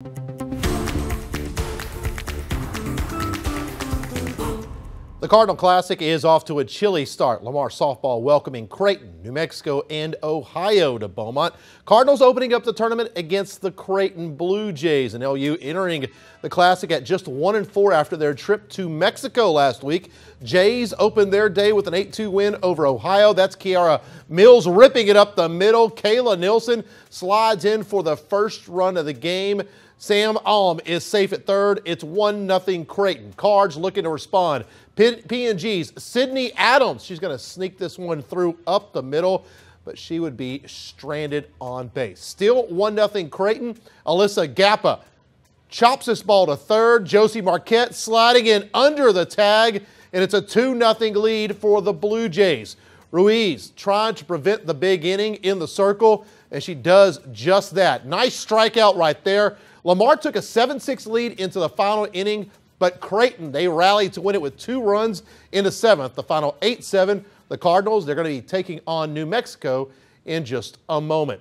Thank you The Cardinal Classic is off to a chilly start. Lamar softball welcoming Creighton, New Mexico, and Ohio to Beaumont. Cardinals opening up the tournament against the Creighton Blue Jays, and LU entering the Classic at just one and four after their trip to Mexico last week. Jays opened their day with an 8-2 win over Ohio. That's Kiara Mills ripping it up the middle. Kayla Nilsson slides in for the first run of the game. Sam Alm is safe at third. It's 1 0 Creighton. Cards looking to respond. PNG's Sydney Adams. She's going to sneak this one through up the middle, but she would be stranded on base. Still 1 0 Creighton. Alyssa Gappa chops this ball to third. Josie Marquette sliding in under the tag, and it's a 2 0 lead for the Blue Jays. Ruiz trying to prevent the big inning in the circle, and she does just that. Nice strikeout right there. Lamar took a 7 6 lead into the final inning, but Creighton, they rallied to win it with two runs in the seventh. The final 8 7. The Cardinals, they're going to be taking on New Mexico in just a moment.